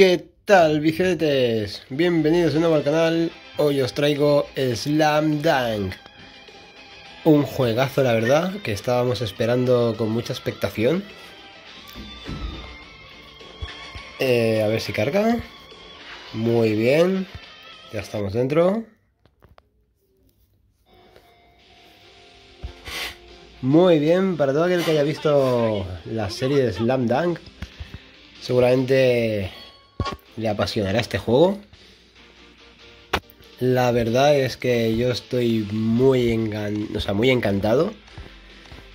¿Qué tal, bicicletes? Bienvenidos de nuevo al canal. Hoy os traigo Slam Dunk. Un juegazo, la verdad, que estábamos esperando con mucha expectación. Eh, a ver si carga. Muy bien. Ya estamos dentro. Muy bien, para todo aquel que haya visto la serie de Slam Dunk, seguramente le apasionará este juego. La verdad es que yo estoy muy, o muy encantado.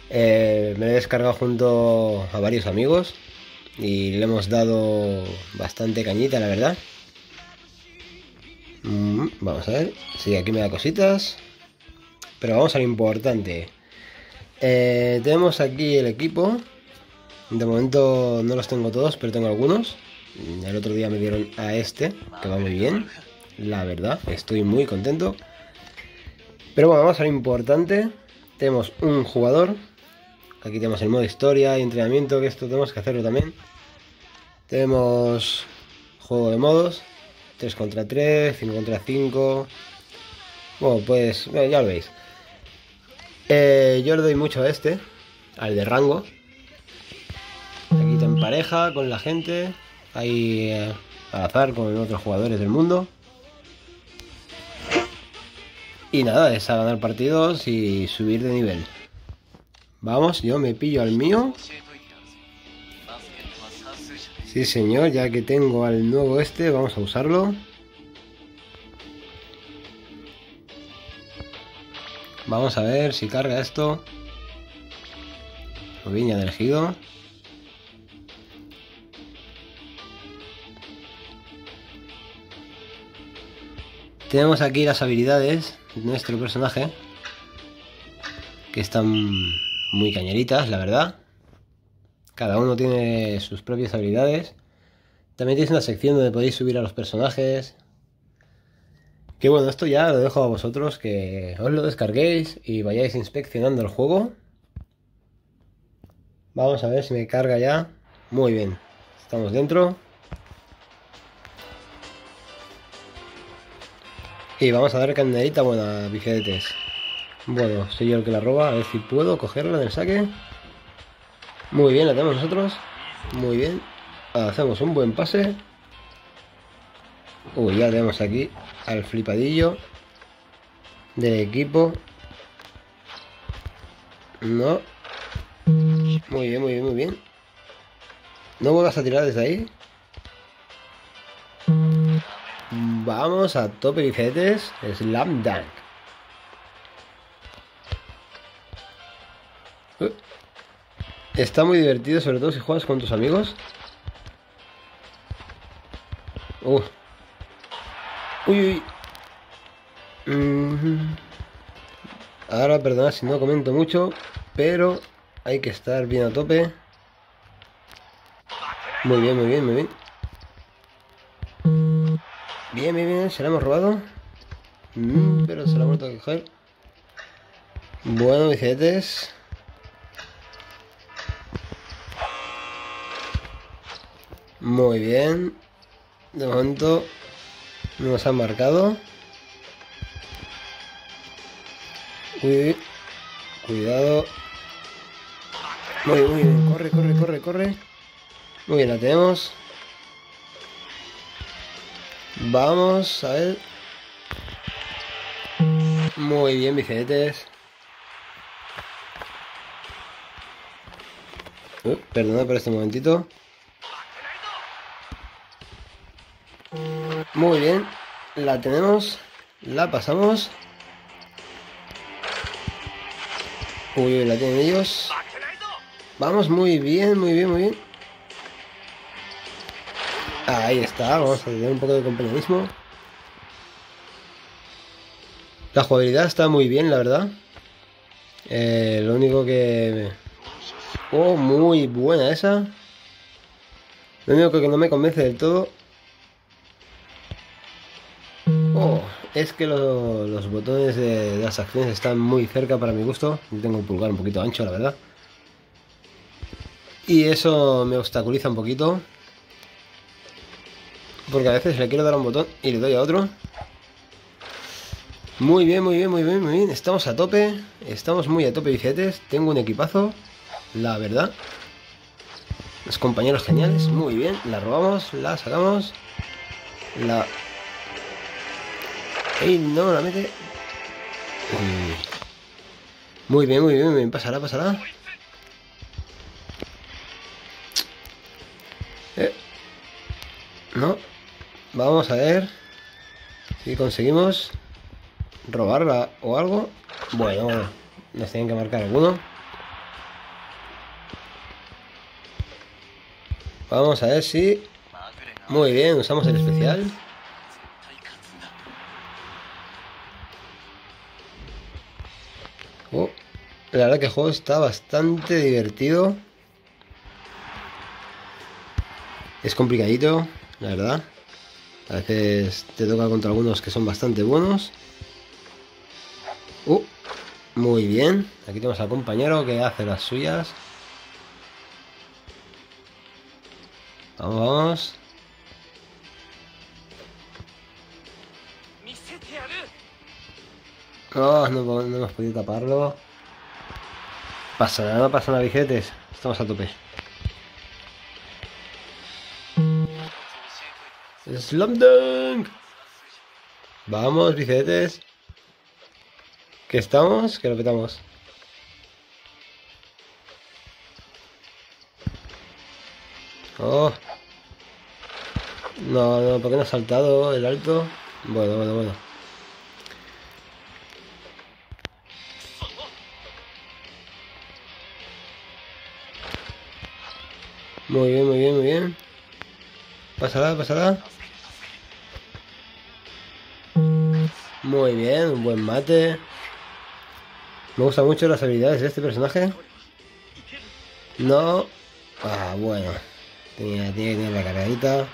Eh, me he descargado junto a varios amigos y le hemos dado bastante cañita, la verdad. Mm, vamos a ver. Sí, aquí me da cositas. Pero vamos a lo importante. Eh, tenemos aquí el equipo. De momento no los tengo todos, pero tengo algunos. El otro día me dieron a este, que va muy bien. La verdad, estoy muy contento. Pero bueno, vamos a lo importante. Tenemos un jugador. Aquí tenemos el modo historia y entrenamiento, que esto tenemos que hacerlo también. Tenemos juego de modos. 3 contra 3, 5 contra 5. Bueno, pues ya lo veis. Eh, yo le doy mucho a este, al de rango. Aquí en pareja con la gente, ahí eh, al azar con otros jugadores del mundo. Y nada, es a ganar partidos y subir de nivel. Vamos, yo me pillo al mío. Sí señor, ya que tengo al nuevo este, vamos a usarlo. Vamos a ver si carga esto. Muy bien, ya Tenemos aquí las habilidades de nuestro personaje. Que están muy cañeritas, la verdad. Cada uno tiene sus propias habilidades. También tienes una sección donde podéis subir a los personajes, que bueno, esto ya lo dejo a vosotros, que os lo descarguéis y vayáis inspeccionando el juego. Vamos a ver si me carga ya. Muy bien, estamos dentro. Y vamos a dar candelita buena, bifedetes. Bueno, soy yo el que la roba, a ver si puedo cogerla en el saque. Muy bien, la tenemos nosotros. Muy bien. Hacemos un buen pase. Uy, ya tenemos aquí al flipadillo del equipo. No. Muy bien, muy bien, muy bien. No vuelvas a tirar desde ahí. Vamos a tope bifetes. Slam Dunk. Uh. Está muy divertido, sobre todo si juegas con tus amigos. Uh, Uy, uy. Ahora, perdona si no comento mucho, pero hay que estar bien a tope. Muy bien, muy bien, muy bien. Bien, bien, bien, se la hemos robado. Mm, pero se la hemos vuelto a coger. Bueno, bicicletes. Muy bien. De momento nos han marcado. Uy, cuidado. Muy, muy bien. Corre, corre, corre, corre. Muy bien, la tenemos. Vamos a ver. Muy bien, bicicletes. Uh, perdona por este momentito. Muy bien, la tenemos, la pasamos. Uy, la tienen ellos. Vamos, muy bien, muy bien, muy bien. Ahí está, vamos a tener un poco de compañerismo. La jugabilidad está muy bien, la verdad. Eh, lo único que... Oh, muy buena esa. Lo único que no me convence del todo Oh, es que los botones de, las acciones están muy cerca para mi gusto. Yo tengo un pulgar un poquito ancho, la verdad. Y eso me obstaculiza un poquito. Porque a veces le quiero dar un botón y le doy a otro. Muy bien, muy bien, muy bien, muy bien. Estamos a tope. Estamos muy a tope, bicicletes. Tengo un equipazo. La verdad. Los compañeros geniales. Muy bien. La robamos, la sacamos. La... ¡Ey! No, la mete. Muy bien, muy bien, muy bien. Pasará, pasará. Eh. No. Vamos a ver si conseguimos robarla o algo. Bueno, bueno, nos tienen que marcar alguno. Vamos a ver si... Muy bien, usamos el especial. Oh, la verdad que el juego está bastante divertido. Es complicadito, la verdad. A veces te toca contra algunos que son bastante buenos. Uh, muy bien. Aquí tenemos al compañero que hace las suyas. Vamos. Oh, no, no hemos podido taparlo. Pasa nada, no pasa nada, vijetes. Estamos a tope. Slam. Vamos, bicetes. Que estamos, que lo petamos. Oh. No, no, ¿por qué no ha saltado el alto? Bueno, bueno, bueno. Muy bien, muy bien, muy bien. Pasará, pasará. Muy bien, un buen mate. Me gustan mucho las habilidades de este personaje. No. Ah, bueno. Tiene, tiene, la cargadita.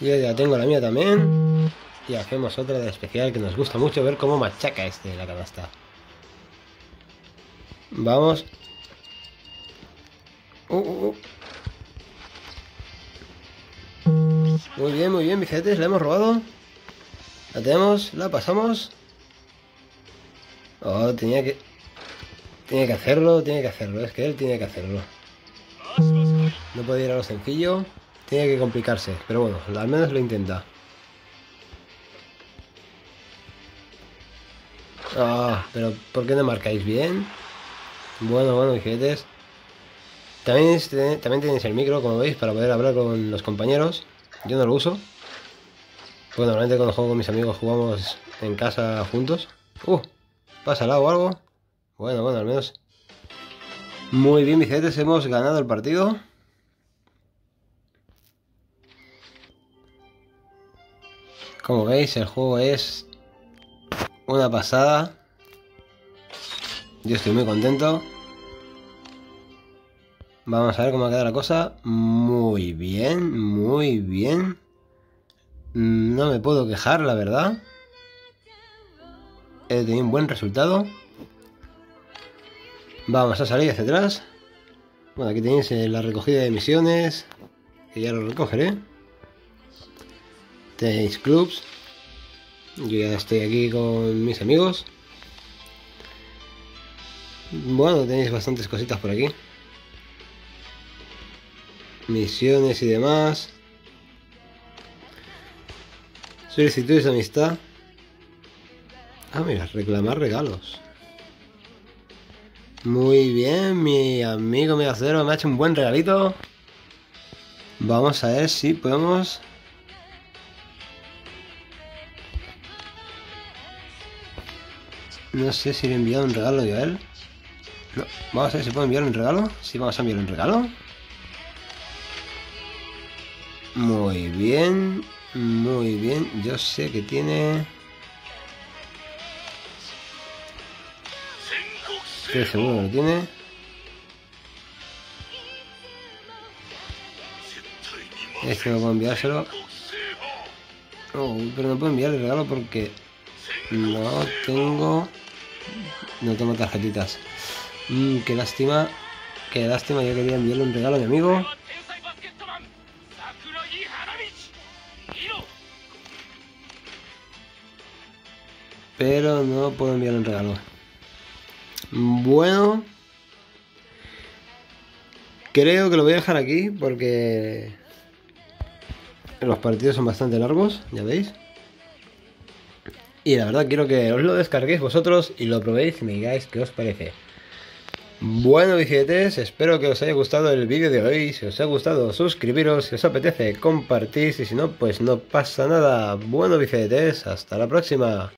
Yo ya tengo la mía también. Y hacemos otra de especial que nos gusta mucho ver cómo machaca este la canasta. Vamos. Uh, uh, uh. Muy bien, muy bien, billetes, la hemos robado. La tenemos, la pasamos. Oh, tenía que... Tiene que hacerlo, tiene que hacerlo. Es que él tiene que hacerlo. No puede ir a lo sencillo. Tiene que complicarse. Pero bueno, al menos lo intenta. Ah, pero ¿por qué no marcáis bien? Bueno, bueno, billetes. También, también tenéis el micro, como veis, para poder hablar con los compañeros. Yo no lo uso. Pues normalmente cuando juego con mis amigos jugamos en casa juntos. Uh, pásala o algo. Bueno, bueno, al menos. Muy bien, Vicentes, hemos ganado el partido. Como veis, el juego es una pasada. Yo estoy muy contento. Vamos a ver cómo ha quedado la cosa. Muy bien, muy bien. No me puedo quejar, la verdad. He tenido un buen resultado. Vamos a salir hacia atrás. Bueno, aquí tenéis eh, la recogida de misiones. Que ya lo recogeré. Tenéis clubs. Yo ya estoy aquí con mis amigos. Bueno, tenéis bastantes cositas por aquí misiones y demás. Solicitudes de amistad. Ah, mira, reclamar regalos. Muy bien, mi amigo Megacero me ha hecho un buen regalito. Vamos a ver si podemos... No sé si le he enviado un regalo yo a él. No. Vamos a ver si puedo enviar un regalo. Si sí, vamos a enviar un regalo. Muy bien, muy bien. Yo sé que tiene... Estoy seguro que lo tiene. Este no puedo enviárselo. Oh, pero no puedo enviar el regalo porque no tengo... No tengo tarjetitas. Mm, qué lástima. Qué lástima, yo quería enviarle un regalo a mi amigo. Pero no puedo enviarle un regalo. Bueno. Creo que lo voy a dejar aquí porque los partidos son bastante largos, ya veis. Y la verdad quiero que os lo descarguéis vosotros y lo probéis y me digáis qué os parece. Bueno bicicletes, espero que os haya gustado el vídeo de hoy. Si os ha gustado, suscribiros. Si os apetece, compartís. Y si no, pues no pasa nada. Bueno bicicletes, hasta la próxima.